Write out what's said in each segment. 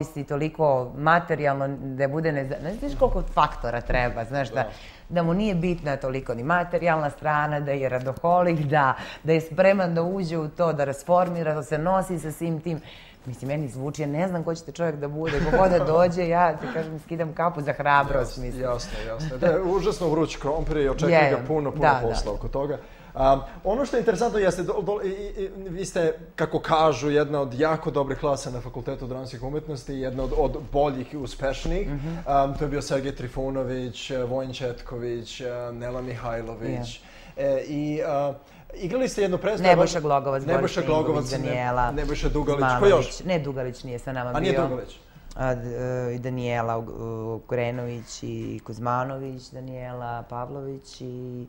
ovisi toliko materijalno da bude ne ne znaš koliko faktora treba, znaš da, da mu nije bitna toliko ni materijalna strana, da je radoholik, da, da je spreman da uđe u to, da rasformira, da se nosi sa svim tim. Mislim, meni zvuči, ja ne znam ko će te čovjek da bude, ko da dođe, ja ti kažem, skidam kapu za hrabrost, mislim. Jasno, jasno. Da je užasno vruć krompir i očekuje Je, ga puno, puno da, da. posla oko toga. Um, ono što je interesantno jeste, do, do, i, i, vi ste, kako kažu, jedna od jako dobrih klasa na Fakultetu dramskih umetnosti, jedna od, od boljih i uspešnijih. Mhm. um, to je bio Sergej Trifunović, Vojin Četković, Nela Mihajlović. E, I uh, igrali ste jednu predstavu... Nebojša Glogovac, Nebojša Glogovac, Ne- Daniela. Nebojša Dugalić, ko još? Ne, Dugalić nije sa nama bio. A nije Dugalić? A, e, I Danijela Kurenović i Kuzmanović, Danijela Pavlović i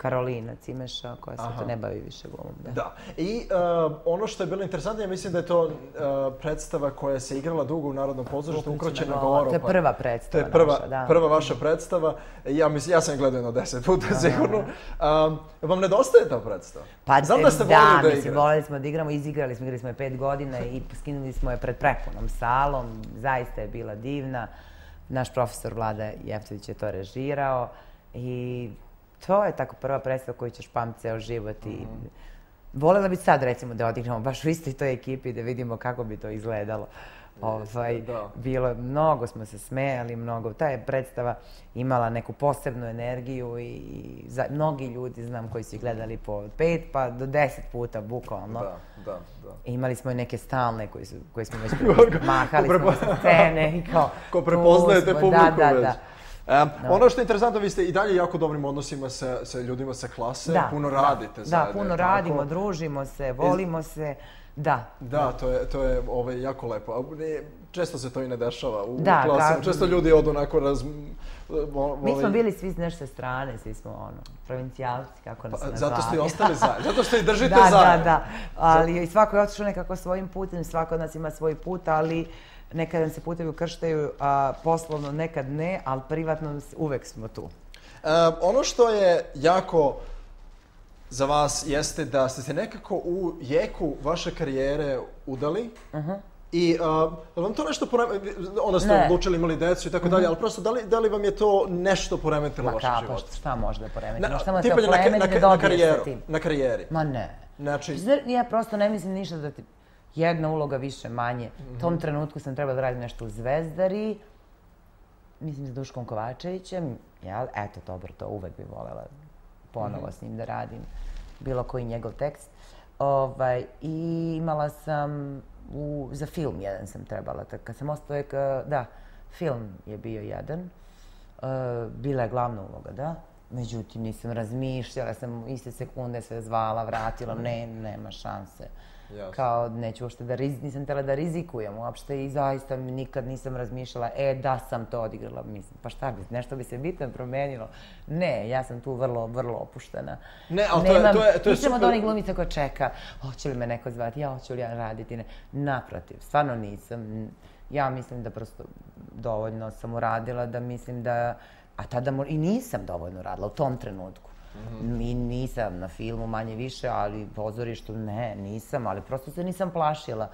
Karolina Cimeša, koja se to ne bavi više glumom. Da. Da. I uh, ono što je bilo interesantno, ja mislim da je to uh, predstava koja se igrala dugo u Narodnom pozorištu, Ukroćena govora. To je prva predstava To je prva, naša, da. prva vaša predstava. Ja, mislim, ja sam je gledao jedno deset puta, sigurno. Um, vam nedostaje ta predstava? Pa, Znam da ste da, volili da mislim, igrate. voleli smo da igramo, izigrali smo, igrali smo je pet godina i skinuli smo je pred prepunom salom, zaista je bila divna. Naš profesor Vlada Jeftović je to režirao i to je tako prva predstava koju ćeš pamti ceo život i Mhm. volela bi sad recimo da odigramo baš u istoj toj ekipi da vidimo kako bi to izgledalo. Ovaj, da. bilo mnogo smo se smejali, mnogo. Ta je predstava imala neku posebnu energiju i, za, mnogi ljudi znam koji su ih gledali po pet pa do deset puta bukvalno. Da, da, da. Imali smo i neke stalne koji su, koje smo već mahali smo sa scene i kao... Ko prepoznajete smo, publiku da, da. Da, Um, Ono što je interesantno, vi ste i dalje jako dobrim odnosima sa, sa ljudima sa klase, da. puno da, radite Da, zajedno. puno tako? radimo, družimo se, volimo se, da. Da, to je, to je ovaj, jako lepo. Često se to i ne dešava u Da, klasama. ka- Često ljudi odu onako raz... vo- Mi smo ovaj- bili svi znaš sa strane, svi smo ono, provincijalci, kako nas Pa, nazvali. zato ste i ostali zajedno. Zato što i držite da, zajedno. Da, da, ali i svako je otišao nekako svojim putem, svako od nas ima svoj put, ali nekad nam se putevi ukrštaju, a poslovno nekad ne, ali privatno uvek smo tu. E, ono što je jako za vas jeste da ste se nekako u jeku vaše karijere udali. I uh, vam to nešto poremetilo, onda ste Ne. odlučili, imali decu i tako dalje, ali prosto da li, da li vam je to nešto poremetilo Ma vaš život? pa šta može da poremeti? Na, Možeš samo da tipa na, na, na, na, karijeri. Ma ne. Znači, ja prosto ne mislim ništa da ti... Jedna uloga više, manje. U Mhm. tom trenutku sam trebala da radim nešto u Zvezdari, mislim sa Duškom Kovačevićem, jel? Eto, dobro, to uvek bi volela ponovo Mhm. s njim da radim bilo koji njegov tekst. Ovaj, I imala sam u, za film jedan sam trebala. Tak, kad sam ostao, da, film je bio jedan. Uh, bila je glavna uloga, da. Međutim, nisam razmišljala, sam iste sekunde sve zvala, vratila, ne, nema šanse. Jasno. Kao, neću uopšte da riz, nisam tela da rizikujem uopšte i zaista nikad nisam razmišljala, e, da sam to odigrala, mislim, pa šta bi, nešto bi se bitno promenilo. Ne, ja sam tu vrlo, vrlo opuštena. Ne, ali to je- to je- to je Nisam od super. onih glumica koja čeka, hoće li me neko zvati, ja hoću li ja raditi, ne. Naprotiv, stvarno nisam. Ja mislim da prosto dovoljno sam uradila da mislim da, a tada mo- i nisam dovoljno radila u tom trenutku. I nisam na filmu manje više, ali pozorištu ne, nisam, ali prosto se nisam plašila.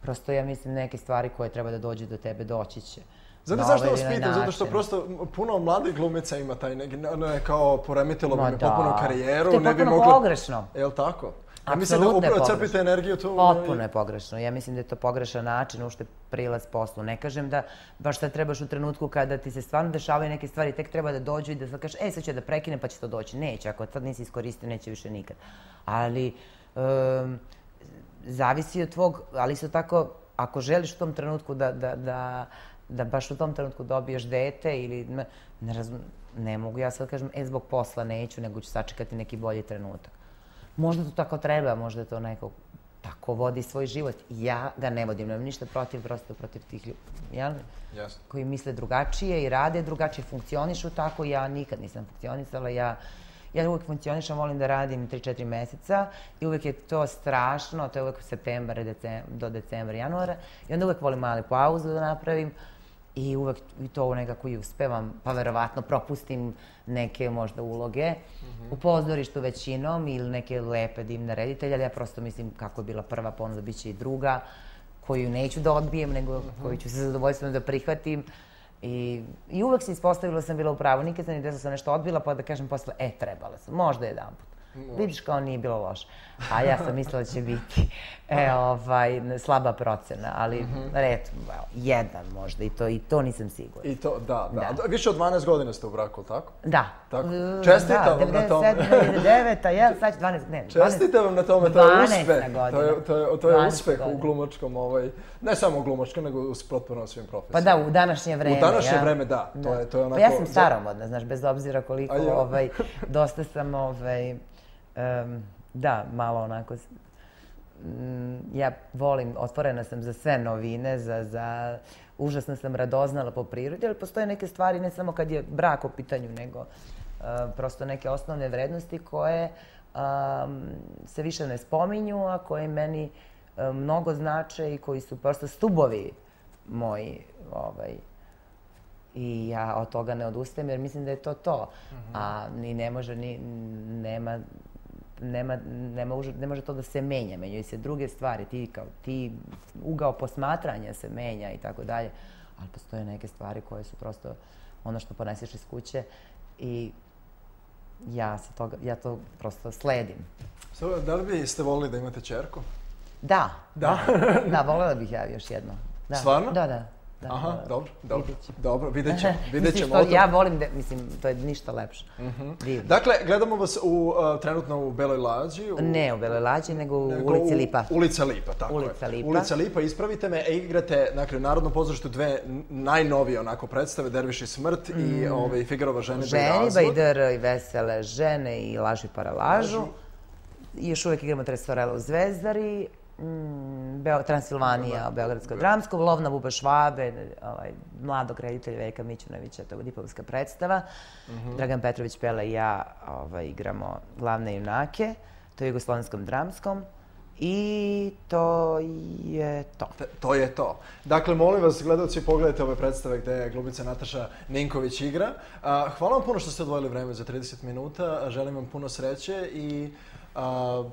Prosto ja mislim neke stvari koje treba da dođu do tebe doći će. Znate Na zašto ovaj vas pitam? Zato što prosto puno mladih glumica ima taj neki, ono je kao poremetilo bi me da. potpuno karijeru, To je ne bi potpuno moglo... pogrešno. Jel tako? Ja mislim da upravo crpite energiju tu... Potpuno je pogrešno. Ja mislim da je to pogrešan način ušte prilaz poslu. Ne kažem da baš sad trebaš u trenutku kada ti se stvarno dešavaju neke stvari, tek treba da dođu i da sad kažeš, e, sad ću da prekinem pa će to doći. Neće, ako sad nisi iskoristio, neće više nikad. Ali, um, zavisi od tvog, ali isto tako, ako želiš u tom trenutku da, da, da, da baš u tom trenutku dobiješ dete ili, ne, ne, razum, ne mogu ja sad kažem, e, zbog posla neću, nego ću sačekati neki bolji trenutak. Možda to tako treba, možda to neko tako vodi svoj život. Ja ga ne vodim, nemam ništa protiv, prosto protiv tih ljudi, jel? Jasno. koji misle drugačije i rade drugačije, funkcionišu tako. Ja nikad nisam funkcionisala, ja Ja uvek funkcionišem, volim da radim 3-4 meseca i uvek je to strašno, to je uvek septembar decem, do decembra, januara. I onda uvek volim mali pauzu da napravim i uvek i to nekako i uspevam, pa verovatno propustim neke možda uloge u pozorištu većinom ili neke lepe, divne reditelje, ali ja prosto mislim kako je bila prva ponuda, bit će i druga koju neću da odbijem, nego uh -huh. koju ću sa zadovoljstvom da prihvatim. I, I uvek se ispostavilo da sam bila u pravu, nikad sam ni da sam nešto odbila, pa da kažem posle, e, trebala sam, možda jedan put. Vidiš kao nije bilo loše. A ja sam mislila da će biti e, ovaj, slaba procena, ali mm -hmm. red, jedan možda i to, i to nisam sigurna. I to, da, da. da. Više od 12 godina ste u braku, tako? Da. Tako. Čestitam da, vam na tome. Da, 97, 2009, ja sad 12, ne, 12. Čestitam vam na tome, to je uspeh. Godina. To je, to je, to je uspeh godina. u glumačkom, ovaj, ne samo u glumačkom, nego u potpuno svim profesijama. Pa da, u današnje vreme. U današnje ja. vreme, da. da. To je, to je onako... Pa ja sam staromodna, znaš, bez obzira koliko, ja. ovaj, dosta sam, ovaj, um, da, malo onako, ja volim, otvorena sam za sve novine, za, za, užasno sam radoznala po prirodi, ali postoje neke stvari, ne samo kad je brak u pitanju, nego uh, prosto neke osnovne vrednosti koje um, se više ne spominju, a koje meni uh, mnogo znače i koji su prosto stubovi moji, ovaj, i ja od toga ne odustajem jer mislim da je to to. Mm -hmm. A ni ne može, ni, nema nema, nema, ne može to da se menja, menjaju se druge stvari, ti, kao, ti ugao posmatranja se menja i tako dalje, ali postoje neke stvari koje su prosto ono što poneseš iz kuće i ja, se toga, ja to prosto sledim. So, da li biste volili da imate čerku? Da. Da? Da, da volela bih ja još jedno. Da. Stvarno? Da, da. Da, Aha, dobro, dobro, dobro, vidjet ćemo, vidjet ćemo. Mislim, ja volim da, mislim, to je ništa lepše. Mm -hmm. Dakle, gledamo vas u, uh, trenutno u Beloj Lađi. U... Ne u Beloj Lađi, nego u nego Ulici Lipa. U, ulica Lipa, tako ulica je. Lipa. Ulica Lipa, ispravite me, e, igrate, dakle, Narodno pozorište dve najnovije onako predstave, Derviš i smrt mm. i ove, Figarova ženeba Ženiba i i vesele žene i laži paralažu. I još uvek igramo Tresorela u Zvezdari, mm, Beo, Transilvanija, da, Beogradsko dramsko, Lovna Buba Švabe, ovaj, mladog reditelja Veka Mićunovića, to je dipovska predstava. Mm -hmm. Dragan Petrović Pela i ja ovaj, igramo glavne junake, to je Jugoslovenskom dramskom. I to je to. T to je to. Dakle, molim vas, gledalci, pogledajte ove predstave gde je glubica Nataša Ninković igra. A, hvala vam puno što ste odvojili vreme za 30 minuta. Želim vam puno sreće i a,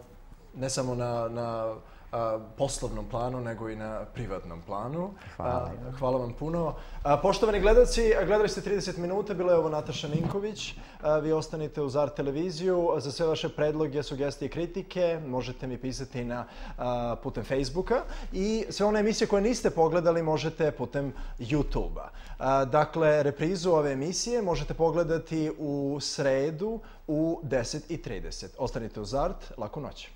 ne samo na, na a, poslovnom planu, nego i na privatnom planu. Hvala. A, hvala vam puno. A, poštovani gledalci, gledali ste 30 minuta, bila je ovo Nataša Ninković. A, vi ostanite uz Art televiziju. Za sve vaše predloge, sugestije i kritike možete mi pisati na a, putem Facebooka i sve one emisije koje niste pogledali možete putem YouTube-a. Dakle, reprizu ove emisije možete pogledati u sredu u 10.30. Ostanite uz Art, laku noć.